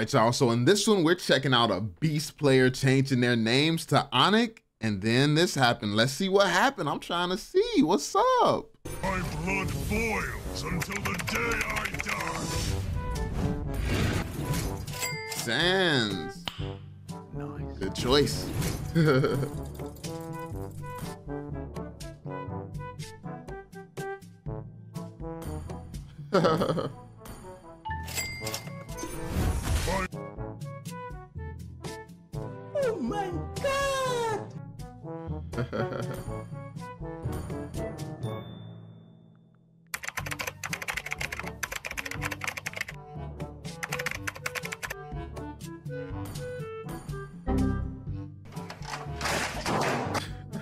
All right, y'all. So in this one, we're checking out a beast player changing their names to Onic, and then this happened. Let's see what happened. I'm trying to see what's up. My blood boils until the day I die. Sans. Nice. Good choice.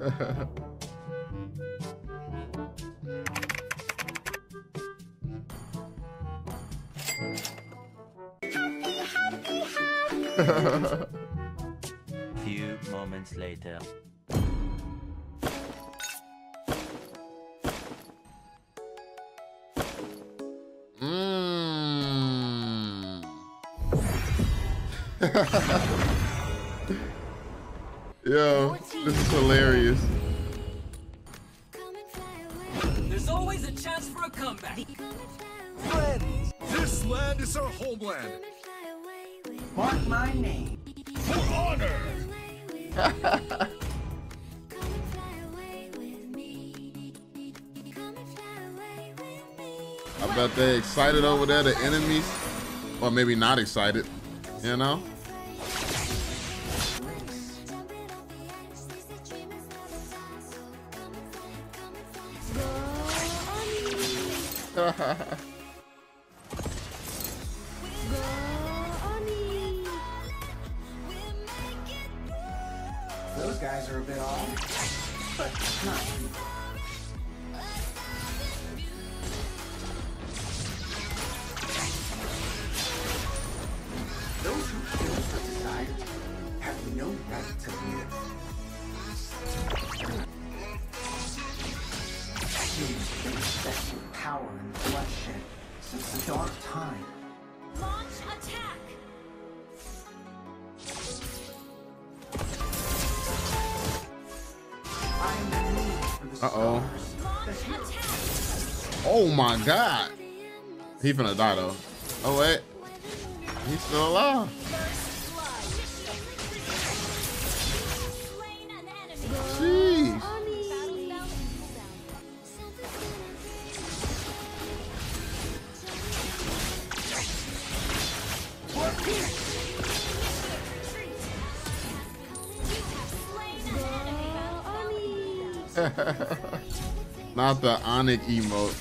Few moments later. Mmm. Yo, this is hilarious. There's always a chance for a comeback. This land is our homeland. Mark my name. For honor. I bet they excited over there, the enemies. Or maybe not excited, you know? Those guys are a bit off, but not Uh-oh. Oh my god. He finna die though. Oh wait. He's still alive. Not the Onic emote.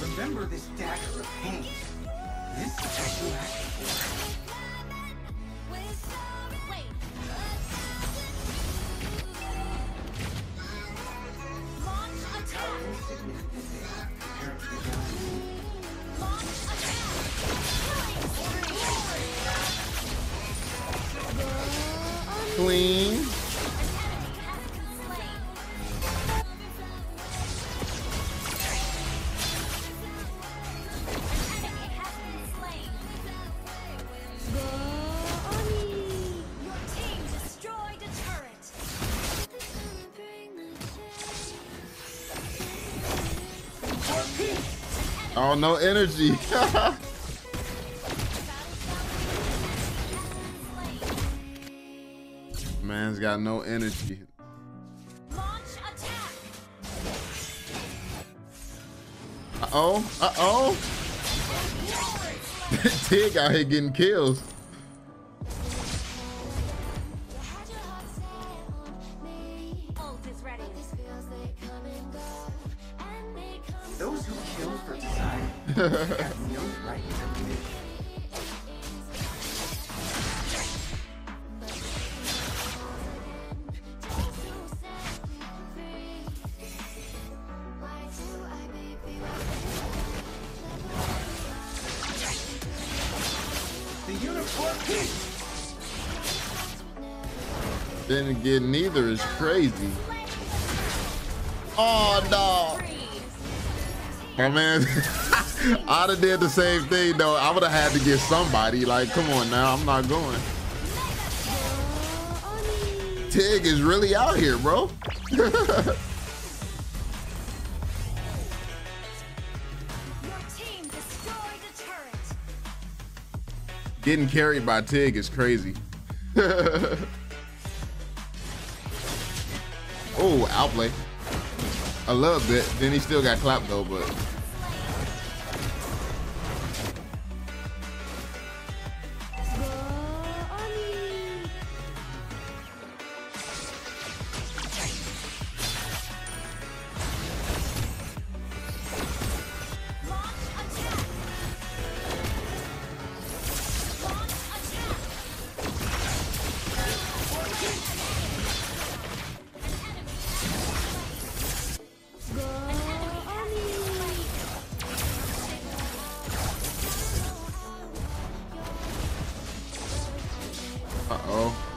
Remember this dagger of pain. This is what you asked for. Clean. Oh, no energy. Man's got no energy. Launch attack. Uh-oh. Uh-oh. Tig out here getting kills. Ult is ready. Those who kill for desire have no right Didn't get neither is crazy. Oh no. My man, I'd have did the same thing though. I would have had to get somebody. Like, come on now, I'm not going. Tig is really out here, bro. Getting carried by Tig is crazy. oh, outplay. A little bit. Then he still got clapped though, but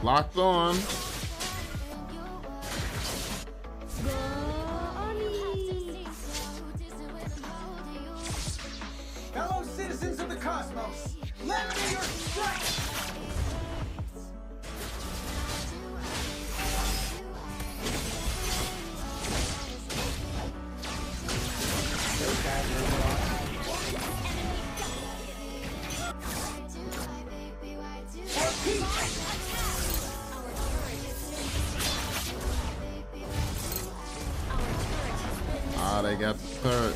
locked on. Fellow citizens of the cosmos, lend me your strength! Those They got the third.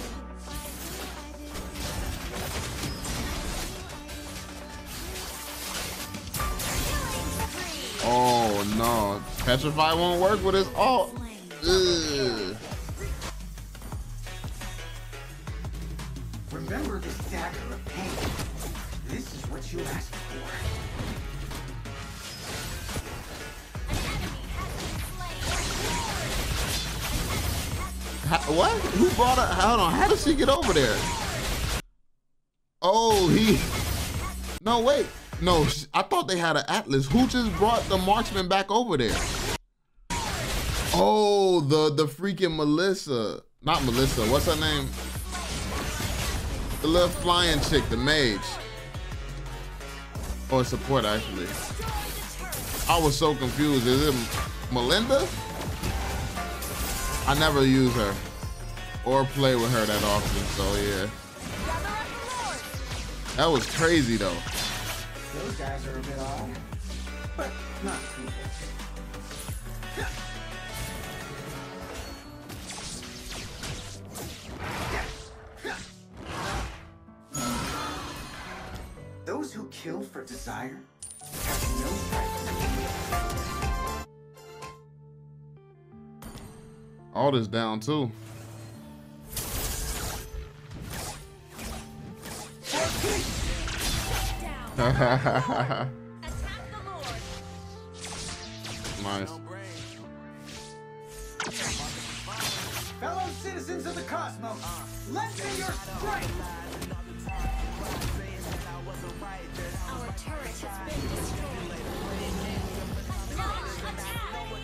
Oh no, petrify won't work with his ult. Ugh. Remember this dagger of pain. This is what you asked for. Ha- what? Who brought her? Hold on. How did she get over there? Oh, he. No, wait. No, I thought they had an Atlas. Who just brought the marksman back over there? Oh, the the freaking Melissa. Not Melissa. What's her name? The little flying chick, the mage. Oh, or support, actually. I was so confused. Is it Melinda? I never use her or play with her that often, so yeah. That was crazy though. Those guys are a bit odd, but not evil. Those who kill for desire have no. All this down too. Attack nice. Fellow citizens of the cosmos, lend me your strength! Our turret has been destroyed. Launch attack.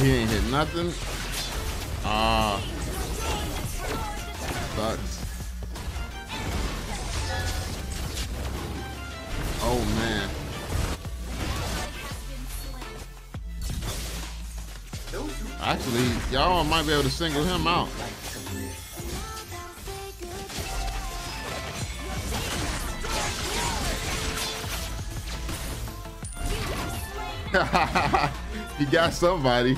he ain't hit nothing. Ah. Sucks. Oh man. Actually, y'all might be able to single him out. like to live. You got somebody.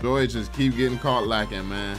Joy just keep getting caught lacking, man.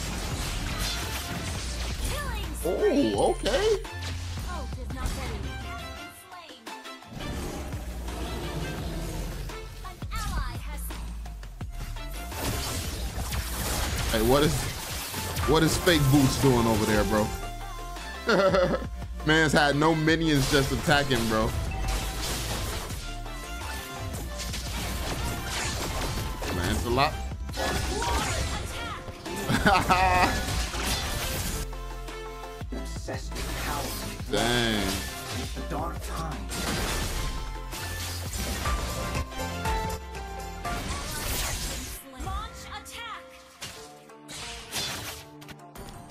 ally okay. Hey, what is what is fake boots doing over there, bro? Man's had no minions just attacking, bro. Man, it's a lot. Dang. Dark times. launch attack.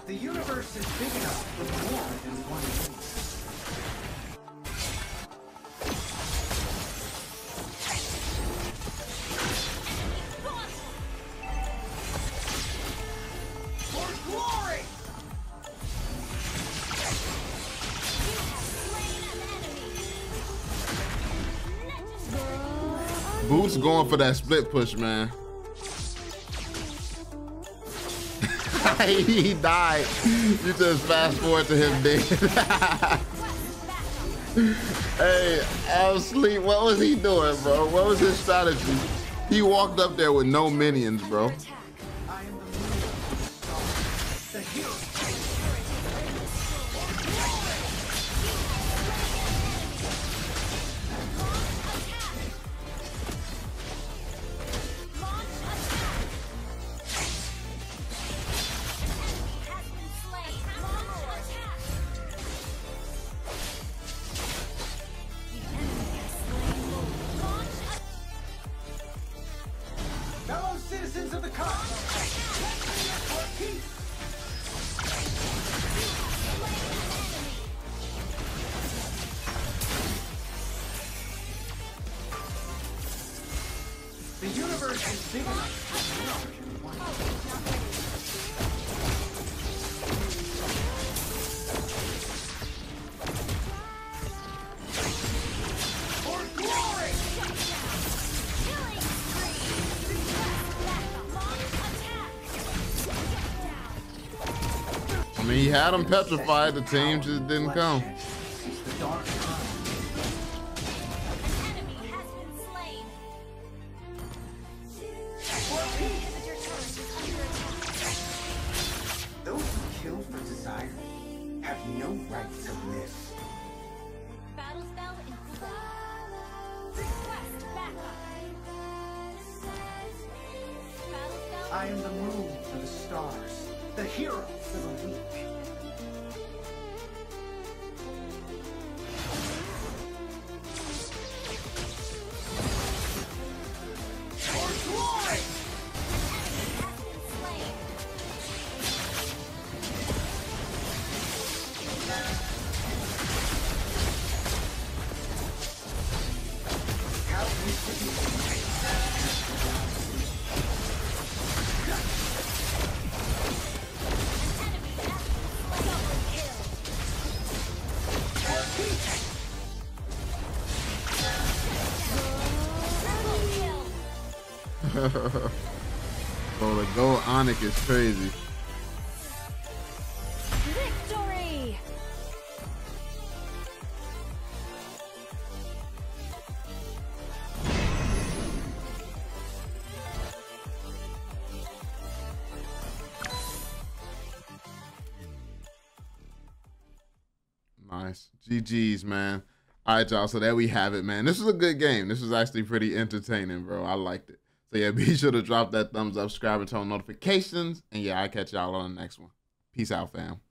The universe is big enough for more than one Boots going for that split push, man. he died. You just fast forward to him dead. hey, I was asleep. What was he doing, bro? What was his strategy? He walked up there with no minions, bro. Battle spell in full. Request backup. Battle spell. I am the moon for the stars, the hero for the weak. Bro, the gold Onyx is crazy. Victory! Nice. GG's, man. All right, y'all. So there we have it, man. This was a good game. This was actually pretty entertaining, bro. I liked it. So yeah, be sure to drop that thumbs up, subscribe, and turn on notifications. And yeah, I'll catch y'all on the next one. Peace out, fam.